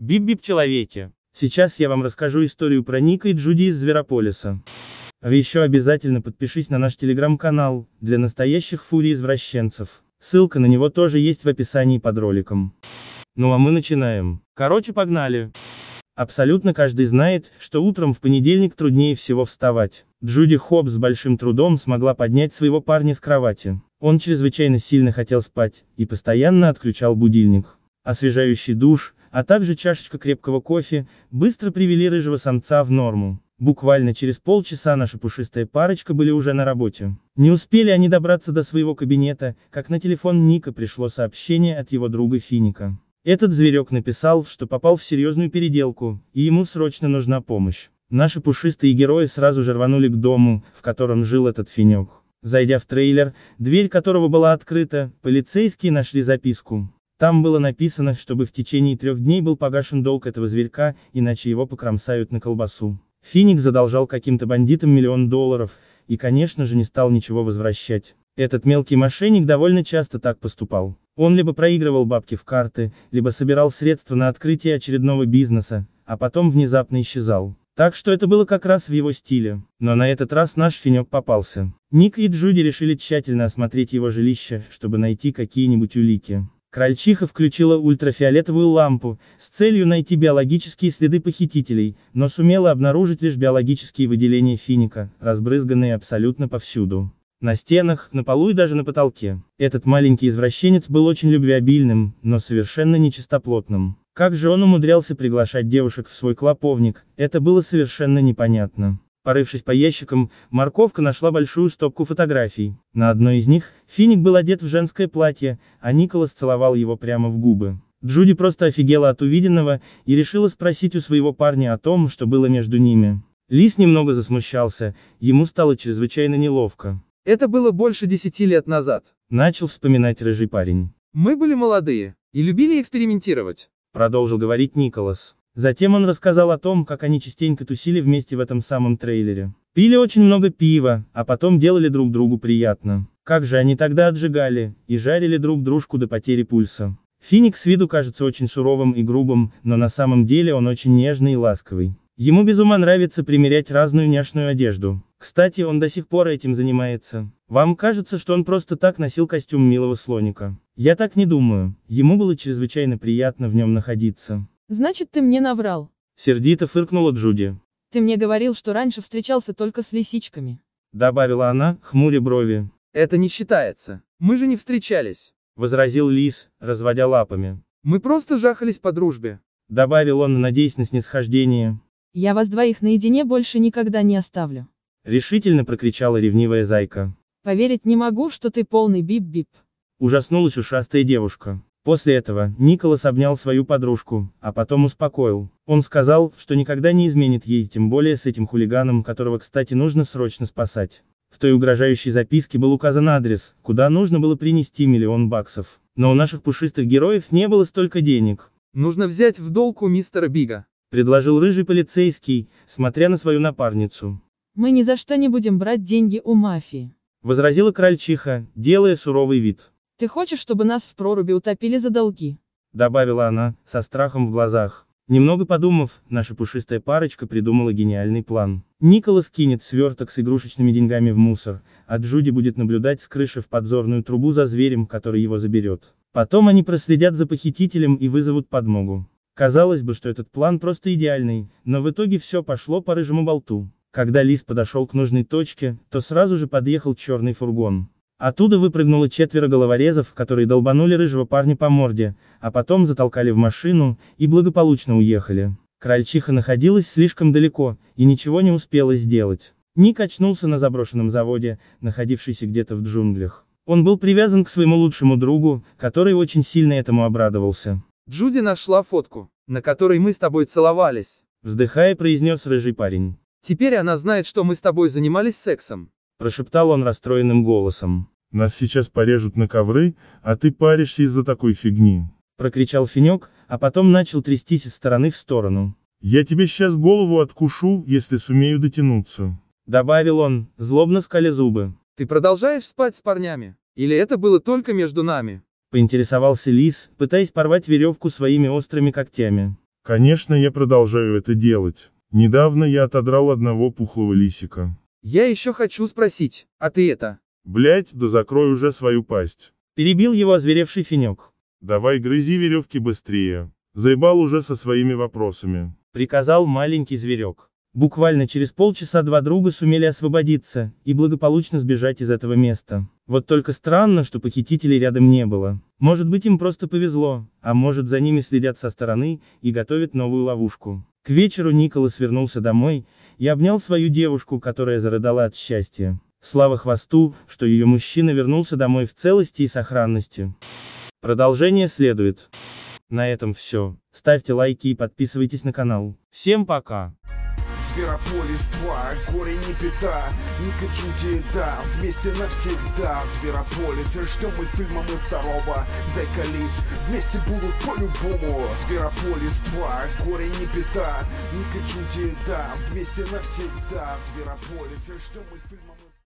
Бип-бип человеки. Сейчас я вам расскажу историю про Ника и Джуди из Зверополиса. А еще обязательно подпишись на наш телеграм-канал, для настоящих фурий-извращенцев. Ссылка на него тоже есть в описании под роликом. Ну а мы начинаем. Короче, погнали. Абсолютно каждый знает, что утром в понедельник труднее всего вставать. Джуди Хопп с большим трудом смогла поднять своего парня с кровати. Он чрезвычайно сильно хотел спать, и постоянно отключал будильник. Освежающий душ, а также чашечка крепкого кофе, быстро привели рыжего самца в норму. Буквально через полчаса наша пушистая парочка были уже на работе. Не успели они добраться до своего кабинета, как на телефон Ника пришло сообщение от его друга Финика. Этот зверек написал, что попал в серьезную переделку, и ему срочно нужна помощь. Наши пушистые герои сразу же рванули к дому, в котором жил этот финек. Зайдя в трейлер, дверь которого была открыта, полицейские нашли записку. Там было написано, чтобы в течение трех дней был погашен долг этого зверька, иначе его покромсают на колбасу. Финик задолжал каким-то бандитам миллион долларов, и конечно же не стал ничего возвращать. Этот мелкий мошенник довольно часто так поступал. Он либо проигрывал бабки в карты, либо собирал средства на открытие очередного бизнеса, а потом внезапно исчезал. Так что это было как раз в его стиле. Но на этот раз наш финек попался. Ник и Джуди решили тщательно осмотреть его жилище, чтобы найти какие-нибудь улики. Крольчиха включила ультрафиолетовую лампу, с целью найти биологические следы похитителей, но сумела обнаружить лишь биологические выделения финика, разбрызганные абсолютно повсюду. На стенах, на полу и даже на потолке. Этот маленький извращенец был очень любвеобильным, но совершенно нечистоплотным. Как же он умудрялся приглашать девушек в свой клоповник, это было совершенно непонятно. Порывшись по ящикам, морковка нашла большую стопку фотографий. На одной из них, Финик был одет в женское платье, а Николас целовал его прямо в губы. Джуди просто офигела от увиденного, и решила спросить у своего парня о том, что было между ними. Лис немного засмущался, ему стало чрезвычайно неловко. Это было больше десяти лет назад. Начал вспоминать рыжий парень. Мы были молодые и любили экспериментировать. Продолжил говорить Николас. Затем он рассказал о том, как они частенько тусили вместе в этом самом трейлере. Пили очень много пива, а потом делали друг другу приятно. Как же они тогда отжигали, и жарили друг дружку до потери пульса. Феникс с виду кажется очень суровым и грубым, но на самом деле он очень нежный и ласковый. Ему без ума нравится примерять разную няшную одежду. Кстати, он до сих пор этим занимается. Вам кажется, что он просто так носил костюм милого слоника. Я так не думаю. Ему было чрезвычайно приятно в нем находиться. Значит, ты мне наврал. Сердито фыркнула Джуди. Ты мне говорил, что раньше встречался только с лисичками. Добавила она, хмуря брови. Это не считается. Мы же не встречались. Возразил Лис, разводя лапами. Мы просто жахались по дружбе. Добавил он, надеясь на снисхождение. Я вас двоих наедине больше никогда не оставлю. Решительно прокричала ревнивая зайка. Поверить не могу, что ты полный бип-бип. Ужаснулась ушастая девушка. После этого, Николас обнял свою подружку, а потом успокоил. Он сказал, что никогда не изменит ей, тем более с этим хулиганом, которого, кстати, нужно срочно спасать. В той угрожающей записке был указан адрес, куда нужно было принести миллион баксов. Но у наших пушистых героев не было столько денег. Нужно взять в долг у мистера Бига предложил рыжий полицейский, смотря на свою напарницу. Мы ни за что не будем брать деньги у мафии. Возразила крольчиха, делая суровый вид. Ты хочешь, чтобы нас в проруби утопили за долги? Добавила она, со страхом в глазах. Немного подумав, наша пушистая парочка придумала гениальный план. Николас кинет сверток с игрушечными деньгами в мусор, а Джуди будет наблюдать с крыши в подзорную трубу за зверем, который его заберет. Потом они проследят за похитителем и вызовут подмогу. Казалось бы, что этот план просто идеальный, но в итоге все пошло по рыжему болту. Когда Лис подошел к нужной точке, то сразу же подъехал черный фургон. Оттуда выпрыгнуло четверо головорезов, которые долбанули рыжего парня по морде, а потом затолкали в машину, и благополучно уехали. Крольчиха находилась слишком далеко, и ничего не успела сделать. Ник очнулся на заброшенном заводе, находившийся где-то в джунглях. Он был привязан к своему лучшему другу, который очень сильно этому обрадовался. Джуди нашла фотку, на которой мы с тобой целовались. Вздыхая, произнес рыжий парень. Теперь она знает, что мы с тобой занимались сексом. Прошептал он расстроенным голосом. Нас сейчас порежут на ковры, а ты паришься из-за такой фигни. Прокричал Финек, а потом начал трястись из стороны в сторону. Я тебе сейчас голову откушу, если сумею дотянуться. Добавил он, злобно скаля зубы. Ты продолжаешь спать с парнями? Или это было только между нами? Поинтересовался лис, пытаясь порвать веревку своими острыми когтями. Конечно, я продолжаю это делать. Недавно я отодрал одного пухлого лисика. Я еще хочу спросить, а ты это? Блять, да закрой уже свою пасть. Перебил его озверевший Финек. Давай грызи веревки быстрее. Заебал уже со своими вопросами. Приказал маленький зверек. Буквально через полчаса два друга сумели освободиться и благополучно сбежать из этого места. Вот только странно, что похитителей рядом не было. Может быть им просто повезло, а может за ними следят со стороны и готовят новую ловушку. К вечеру Николас вернулся домой и обнял свою девушку, которая зарыдала от счастья. Слава хвосту, что ее мужчина вернулся домой в целости и сохранности. Продолжение следует. На этом все. Ставьте лайки и подписывайтесь на канал. Всем пока! Зверополис 2, горе не беда Ника Джуди, да, вместе навсегда Зверополис, ждем мультфильма мы второго Зайка Лиш, вместе будут по-любому Зверополис 2, горе не беда Ника Джуди, да, вместе навсегда Зверополис, ждем мультфильма мы